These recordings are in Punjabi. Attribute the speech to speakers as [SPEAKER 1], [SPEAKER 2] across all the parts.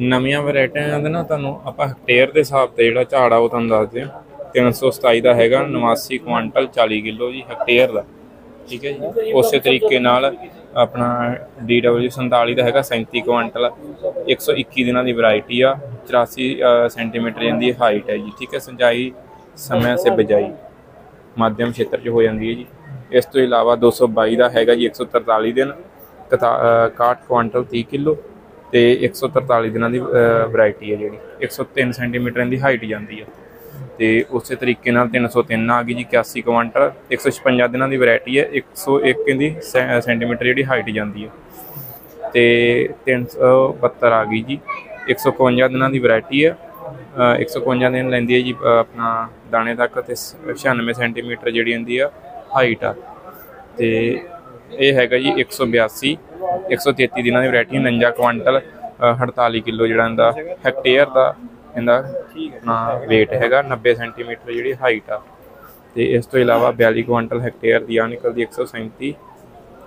[SPEAKER 1] ਨਵੀਆਂ ਵੈਰਾਈਟੀਆਂ ਦੇ ਨਾ ਤੁਹਾਨੂੰ ਆਪਾਂ ਹੈਕਟੇਅਰ ਦੇ ਹਿਸਾਬ ਤੇ ਜਿਹੜਾ ਝਾੜ ਆ ਉਹ ਤੁਹਾਨੂੰ ਦੱਸਦੇ ਹਾਂ। 327 ਦਾ ਹੈਗਾ 89 ਕੁਆਂਟਲ 40 ਕਿਲੋ ਜੀ ਹੈਕਟੇਅਰ ਦਾ। ਠੀਕ ਹੈ ਜੀ? ਉਸੇ ਤਰੀਕੇ ਨਾਲ ਆਪਣਾ DW 47 ਦਾ ਹੈਗਾ 37 ਕੁਆਂਟਲ। 121 ਦਿਨਾਂ ਦੀ ਵੈਰਾਈਟੀ ਆ 84 ਸੈਂਟੀਮੀਟਰ ਇਹਦੀ ਹਾਈਟ ਹੈ ਜੀ। ਠੀਕ ਹੈ? ਸਿੰਜਾਈ ਸਮੇਂ ਸੇ ਬਿਜਾਈ। ਮਾਧਿਅਮ ਖੇਤਰ 'ਚ ਹੋ ਜਾਂਦੀ ਹੈ ਜੀ। ਇਸ ਤੋਂ ਇਲਾਵਾ 222 ਦਾ ਹੈਗਾ ਜੀ 143 ਦਿਨ 61 ਕੁਆਂਟਲ 30 ਕਿਲੋ। ਤੇ 143 ਦਿਨਾਂ ਦੀ ਵੈਰਾਈਟੀ ਹੈ ਜਿਹੜੀ। 103 ਸੈਂਟੀਮੀਟਰ ਦੀ ਹਾਈਟ ਜਾਂਦੀ ਹੈ ਤੇ ਉਸੇ ਤਰੀਕੇ ਨਾਲ 303 ਆ ਗਈ ਜੀ 81 ਕੁਆਂਟਲ 156 ਦਿਨਾਂ ਦੀ ਵੈਰਾਈਟੀ ਹੈ 101 ਦੀ ਸੈ- ਸੈਂਟੀਮੀਟਰ ਜਿਹੜੀ ਹਾਈਟ ਜਾਂਦੀ ਹੈ ਤੇ 372 ਆ ਗਈ ਜੀ। 151 ਦਿਨਾਂ ਦੀ ਵੈਰਾਈਟੀ ਹੈ। ਅ, 151 ਦਿਨ ਲੈਂਦੀ ਹੈ ਜੀ ਆਪਣਾ ਦਾਣੇ ਤੱਕ ਤੇ 96 ਸੈਂਟੀਮੀਟਰ ਜਿਹੜੀ ਹੁੰਦੀ ਆ ਹਾਈਟ ਆ। ਤੇ ਇਹ ਹੈਗਾ ਜੀ 182 133 ਦਿਨਾਂ ਦੀ ਵੈਰਾਈਟੀ 49 ਕੁਆਂਟਲ ਅ, 48 ਕਿਲੋ ਜਿਹੜਾ ਇਹਦਾ ਹੈਕਟੇਅਰ ਦਾ ਇਹਦਾ ਆਪਣਾ weight ਹੈਗਾ 90 ਸੈਂਟੀਮੀਟਰ ਜਿਹੜੀ ਹਾਈਟ ਆ। ਤੇ ਇਸ ਤੋਂ ਇਲਾਵਾ 42 ਕੁਆਂਟਲ ਹੈਕਟੇਅਰ ਦੀ ਆ ਨਿਕਲਦੀ 137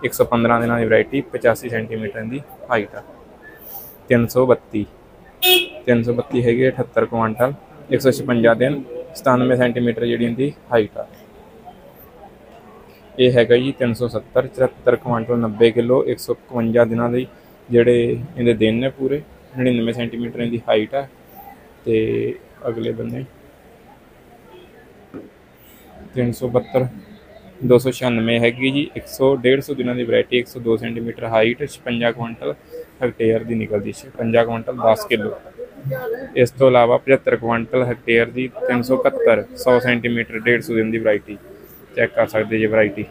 [SPEAKER 1] 115 ਦਿਨਾਂ ਦੀ ਵੈਰਾਈਟੀ 85 ਸੈਂਟੀਮੀਟਰ ਦੀ ਹਾਈਟ ਆ। 332 332 ਹੈਗੇ 78 ਕੁਆਂਟਲ 156 ਦਿਨ 97 ਸੈਂਟੀਮੀਟਰ ਜਿਹੜੀ ਇਹਦੀ ਹਾਈਟ ਆ। ਇਹ ਹੈਗਾ ਜੀ 370 74 ਕੁਆਂਟਲ 90 ਕਿਲੋ 151 ਦਿਨਾਂ ਦੇ ਜਿਹੜੇ ਇਹਦੇ ਦਿਨ ਨੇ ਪੂਰੇ 99 ਸੈਂਟੀਮੀਟਰ ਇਹਦੀ ਹਾਈਟ ਆ ਤੇ ਅਗਲੇ ਬੰਨੇ 372 296 ਹੈਗੀ ਜੀ 100 150 ਦਿਨਾਂ ਦੀ variety 102 centimetre height 56 quintal hectare ਦੀ ਨਿਕਲਦੀ ਹੈ 56 ਕੁਆਂਟਲ 10 ਕਿਲੋ। ਇਸ ਤੋਂ ਇਲਾਵਾ 75 ਕੁਆਂਟਲ ਹੈਕਟੇਅਰ ਦੀ 371 100 ਸੈਂਟੀਮੀਟਰ 150 ਦਿਨ ਦੀ ਵੈਰਾਈਟੀ। ਚੈੱਕ ਕਰ ਸਕਦੇ ਜੇ ਵੈਰਾਈਟੀ